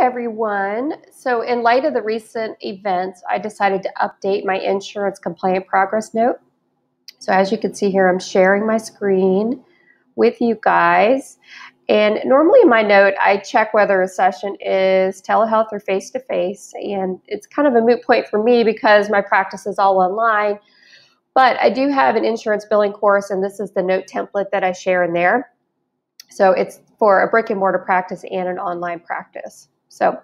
everyone. So, in light of the recent events, I decided to update my insurance complaint progress note. So, as you can see here, I'm sharing my screen with you guys. And normally in my note, I check whether a session is telehealth or face to face. And it's kind of a moot point for me because my practice is all online. But I do have an insurance billing course, and this is the note template that I share in there. So it's for a brick and mortar practice and an online practice. So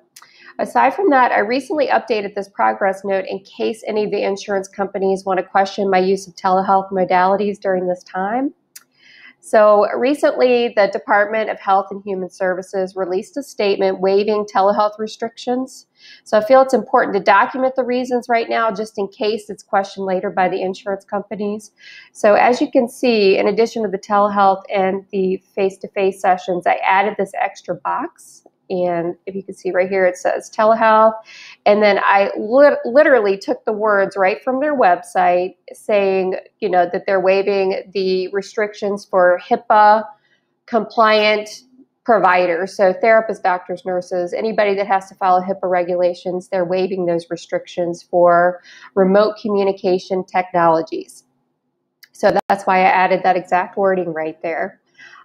aside from that, I recently updated this progress note in case any of the insurance companies want to question my use of telehealth modalities during this time. So recently, the Department of Health and Human Services released a statement waiving telehealth restrictions. So I feel it's important to document the reasons right now, just in case it's questioned later by the insurance companies. So as you can see, in addition to the telehealth and the face-to-face sessions, I added this extra box and if you can see right here, it says telehealth. And then I lit- literally took the words right from their website saying, you know, that they're waiving the restrictions for HIPAA compliant providers. So therapists, doctors, nurses, anybody that has to follow HIPAA regulations, they're waiving those restrictions for remote communication technologies. So that's why I added that exact wording right there.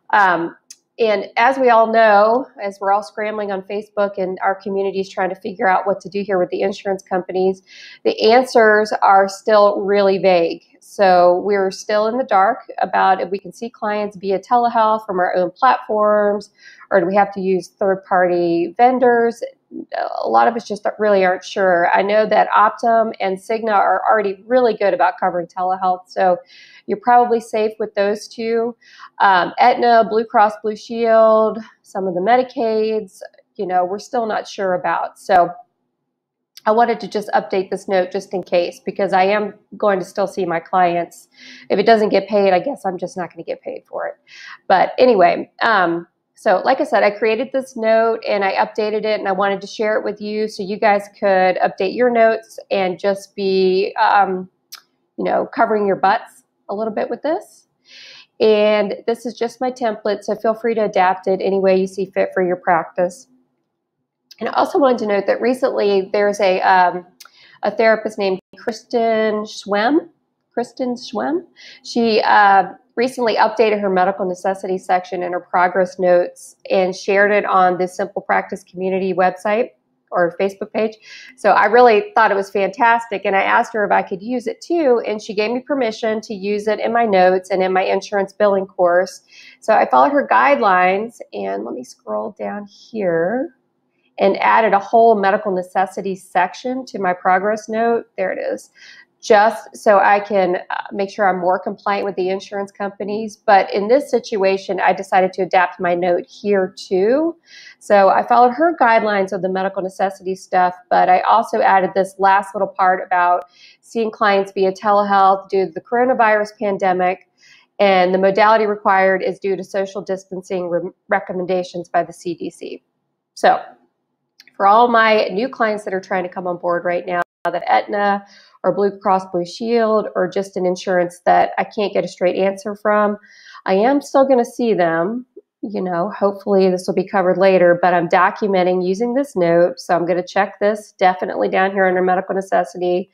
Um, and as we all know, as we're all scrambling on Facebook and our community is trying to figure out what to do here with the insurance companies, the answers are still really vague. So we're still in the dark about if we can see clients via telehealth from our own platforms, or do we have to use third party vendors? A lot of us just really aren't sure. I know that Optum and Cigna are already really good about covering telehealth. So you're probably safe with those two. Um, Aetna, Blue Cross Blue Shield, some of the Medicaids, you know, we're still not sure about. So I wanted to just update this note just in case because I am going to still see my clients. If it doesn't get paid, I guess I'm just not going to get paid for it. But anyway, um, so like I said, I created this note and I updated it and I wanted to share it with you so you guys could update your notes and just be, um, you know, covering your butts a little bit with this. And this is just my template, so feel free to adapt it any way you see fit for your practice. And I also wanted to note that recently there's a, um, a therapist named Kristen Schwem. Kristen Schwem. She uh, recently updated her medical necessity section in her progress notes and shared it on the Simple Practice community website or Facebook page. So I really thought it was fantastic. And I asked her if I could use it too. And she gave me permission to use it in my notes and in my insurance billing course. So I followed her guidelines. And let me scroll down here and added a whole medical necessity section to my progress note. There it is just so I can uh, make sure I'm more compliant with the insurance companies. But in this situation, I decided to adapt my note here too. So I followed her guidelines of the medical necessity stuff, but I also added this last little part about seeing clients via telehealth due to the coronavirus pandemic. And the modality required is due to social distancing re- recommendations by the CDC. So, for all my new clients that are trying to come on board right now, that Aetna or Blue Cross Blue Shield or just an insurance that I can't get a straight answer from. I am still going to see them. You know, hopefully this will be covered later, but I'm documenting using this note. So I'm going to check this definitely down here under medical necessity,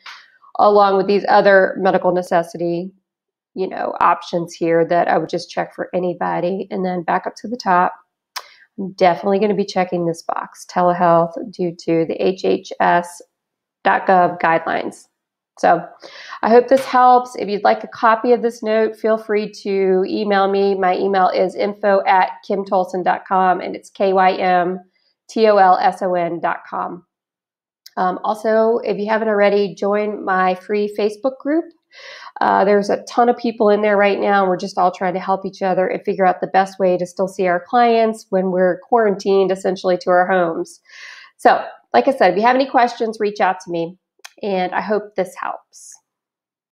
along with these other medical necessity, you know, options here that I would just check for anybody. And then back up to the top. I'm definitely going to be checking this box telehealth due to the HHS.gov guidelines. So I hope this helps. If you'd like a copy of this note, feel free to email me. My email is info at kymtolson.com and it's K-Y-M-T-O-L-S-O-N.com. Um, also, if you haven't already, join my free Facebook group. Uh, there's a ton of people in there right now. And we're just all trying to help each other and figure out the best way to still see our clients when we're quarantined essentially to our homes. So, like I said, if you have any questions, reach out to me and I hope this helps.